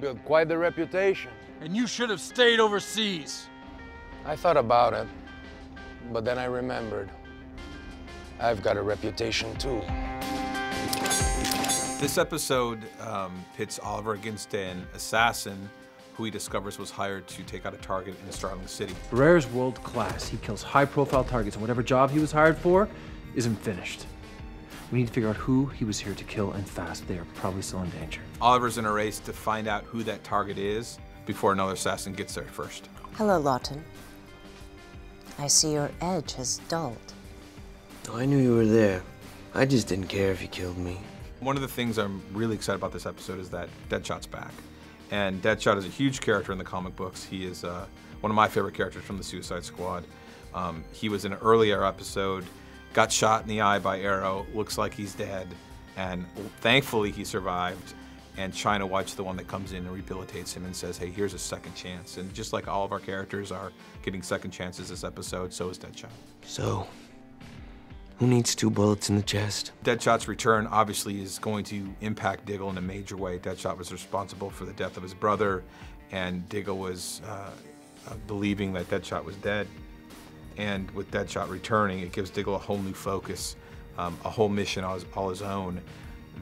built quite the reputation. And you should have stayed overseas. I thought about it, but then I remembered. I've got a reputation too. This episode um, pits Oliver against an assassin who he discovers was hired to take out a target in a Starling City. Barrera's world class. He kills high profile targets, and whatever job he was hired for isn't finished. We need to figure out who he was here to kill and fast. They are probably still in danger. Oliver's in a race to find out who that target is before another assassin gets there first. Hello, Lawton. I see your edge has dulled. Oh, I knew you were there. I just didn't care if you killed me. One of the things I'm really excited about this episode is that Deadshot's back. And Deadshot is a huge character in the comic books. He is uh, one of my favorite characters from the Suicide Squad. Um, he was in an earlier episode, got shot in the eye by Arrow, looks like he's dead, and thankfully he survived. And China White's the one that comes in and rehabilitates him and says, hey, here's a second chance. And just like all of our characters are getting second chances this episode, so is Deadshot. So, who needs two bullets in the chest? Deadshot's return obviously is going to impact Diggle in a major way. Deadshot was responsible for the death of his brother, and Diggle was uh, uh, believing that Deadshot was dead. And with Deadshot returning, it gives Diggle a whole new focus, um, a whole mission all his, all his own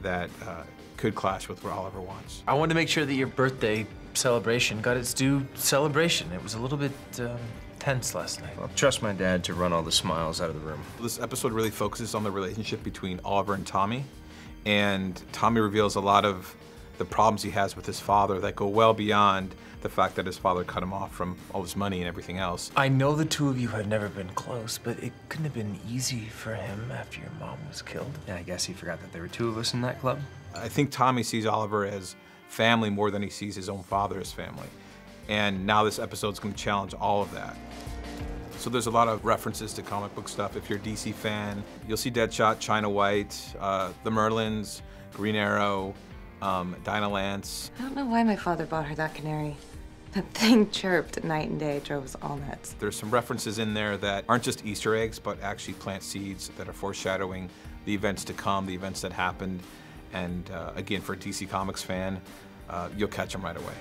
that uh, could clash with what Oliver wants. I wanted to make sure that your birthday celebration got its due celebration. It was a little bit um, tense last night. I'll trust my dad to run all the smiles out of the room. This episode really focuses on the relationship between Oliver and Tommy, and Tommy reveals a lot of the problems he has with his father that go well beyond the fact that his father cut him off from all his money and everything else. I know the two of you have never been close, but it couldn't have been easy for him after your mom was killed. Yeah, I guess he forgot that there were two of us in that club. I think Tommy sees Oliver as family more than he sees his own father as family. And now this episode's going to challenge all of that. So there's a lot of references to comic book stuff. If you're a DC fan, you'll see Deadshot, China White, uh, the Merlyns, Green Arrow, um, Dinah Lance. I don't know why my father bought her that canary. That thing chirped night and day, drove us all nuts. There's some references in there that aren't just Easter eggs, but actually plant seeds that are foreshadowing the events to come, the events that happened. And uh, again, for a DC Comics fan, uh, you'll catch them right away.